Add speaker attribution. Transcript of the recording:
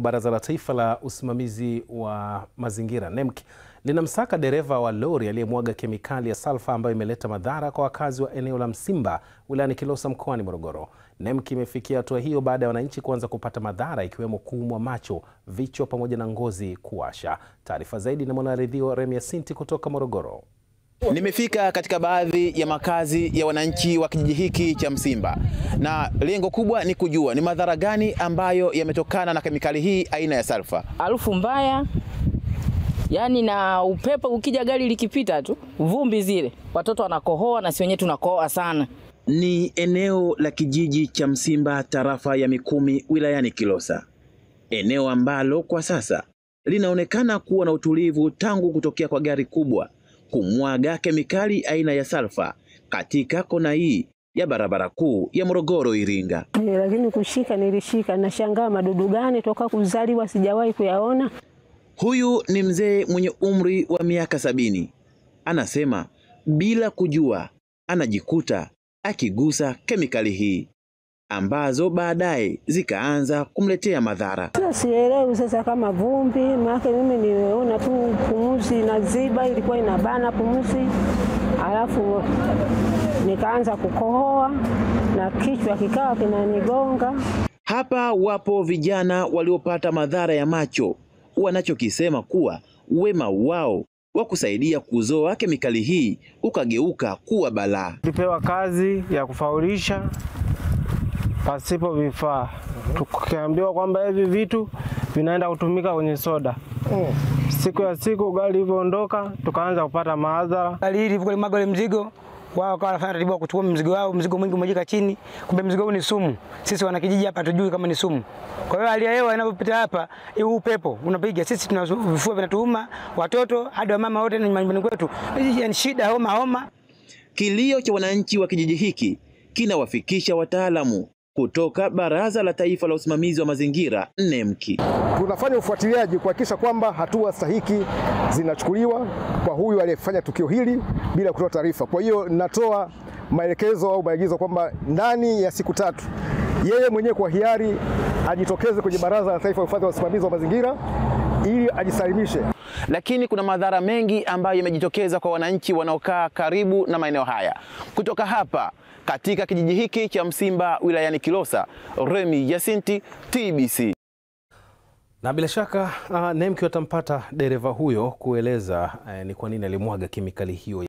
Speaker 1: Baraza la Taifa la Usimamizi wa Mazingira NEMC linamsaka dereva wa lori aliyemwaga kemikali ya salfa ambayo imeleta madhara kwa wakazi wa eneo la Msimba wilayani Kilosa mkoani Morogoro. NEMC imefikia hatua hiyo baada ya wananchi kuanza kupata madhara ikiwemo kuumwa macho, vichwa pamoja na ngozi kuwasha. Taarifa zaidi na mwanaridhio Remia Sinti kutoka Morogoro.
Speaker 2: Nimefika katika baadhi ya makazi ya wananchi wa kijiji hiki cha Msimba na lengo kubwa ni kujua ni madhara gani ambayo yametokana na kemikali hii aina ya salfa.
Speaker 3: Harufu mbaya, yaani na upepo ukija, gari likipita tu, vumbi zile, watoto wanakohoa na si wenyewe tunakohoa sana.
Speaker 2: Ni eneo la kijiji cha Msimba, tarafa ya Mikumi, wilayani Kilosa, eneo ambalo kwa sasa linaonekana kuwa na utulivu tangu kutokea kwa gari kubwa kumwaga kemikali aina ya salfa katika kona hii ya barabara kuu ya Morogoro Iringa.
Speaker 4: E, lakini kushika nilishika, nashangaa madudu gani toka kuzaliwa sijawahi kuyaona.
Speaker 2: Huyu ni mzee mwenye umri wa miaka sabini, anasema bila kujua anajikuta akigusa kemikali hii ambazo baadaye zikaanza kumletea madhara.
Speaker 4: Sasa sielewi sasa kama vumbi, maana mimi nimeona tu pumuzi na ziba ilikuwa inabana pumuzi, alafu nikaanza kukohoa na kichwa kikawa kinanigonga.
Speaker 2: Hapa wapo vijana waliopata madhara ya macho, wanachokisema kuwa wema wao wa kusaidia kuzoa kemikali hii ukageuka kuwa balaa.
Speaker 5: Tulipewa kazi ya kufaulisha pasipo vifaa, tukiambiwa kwamba hivi vitu vinaenda kutumika kwenye soda. Siku ya siku gari ilivyoondoka, tukaanza kupata maadhara.
Speaker 6: Gari hili ilivyolimwaga ule mzigo wao wakawa wanafanya taratibu wa kuchukua mzigo wao, mzigo mwingi umejika chini, kumbe mzigo huu ni sumu. Sisi wanakijiji hapa hatujui kama ni sumu. Kwa hiyo hali ya hewa inapopita hapa, huu upepo unapiga, sisi tuna vifua vinatuuma, watoto hadi wamama wote ni nyumbani kwetu, ni shida, homa homa.
Speaker 2: Kilio cha wananchi wa kijiji hiki kinawafikisha wataalamu kutoka Baraza la Taifa la Usimamizi wa Mazingira NEMC.
Speaker 7: Tunafanya ufuatiliaji kuhakikisha kwamba hatua stahiki zinachukuliwa kwa huyu aliyefanya tukio hili bila kutoa taarifa. Kwa hiyo natoa maelekezo au maagizo kwamba ndani ya siku tatu yeye mwenyewe kwa hiari ajitokeze kwenye Baraza la Taifa la Uhifadhi wa Usimamizi wa Mazingira ili ajisalimishe.
Speaker 2: Lakini kuna madhara mengi ambayo yamejitokeza kwa wananchi wanaokaa karibu na maeneo haya. Kutoka hapa katika kijiji hiki cha Msimba wilayani Kilosa, Remi Yasinti, TBC.
Speaker 1: Na bila shaka uh, NEMC watampata dereva huyo kueleza uh, ni kwa nini alimwaga kemikali hiyo.